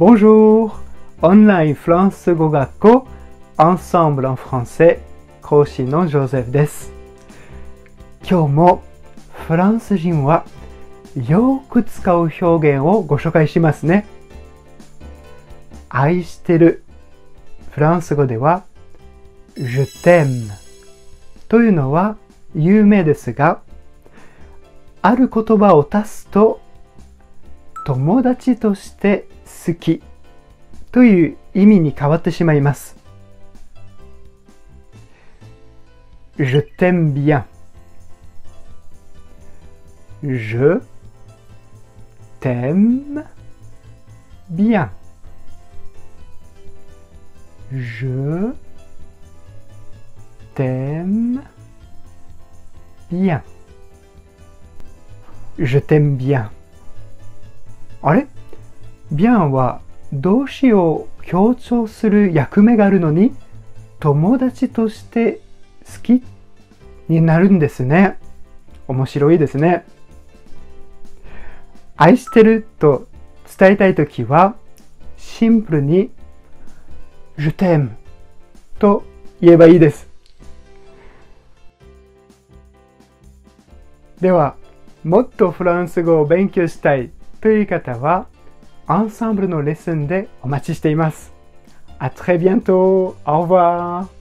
Bonjour! オンラインフランス語学校 Ensemble en français 講師のジョゼフです。今日もフランス人はよく使う表現をご紹介しますね。愛してる。フランス語では Je t'aime というのは有名ですが、ある言葉を足すと友達として好きという意味に変わってしまいます。Je t'aime bien. Je t'aime bien. Je t'aime bien. Je t'aime bien. あれ bien は動詞を強調する役目があるのに友達として好きになるんですね。面白いですね。愛してると伝えたいときはシンプルに Je t'aime と言えばいいです。では、もっとフランス語を勉強したいという方は、アンサンブルのレッスンでお待ちしています。À très bientôt! Au revoir!